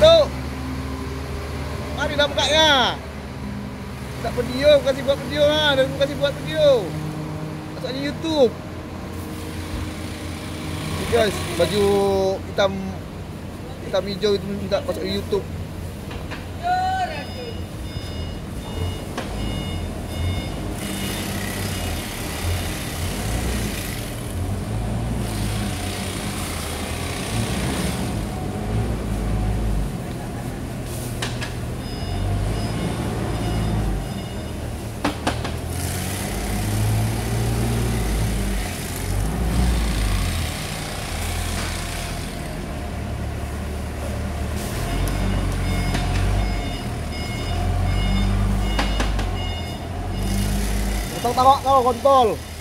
Duk. Mari dah bukanya. Tak video, kasih buat video ha. Dan kasih buat video. Masuk YouTube. Guys, baju hitam hitam hijau itu minta masuk YouTube. Tawak kau kontol.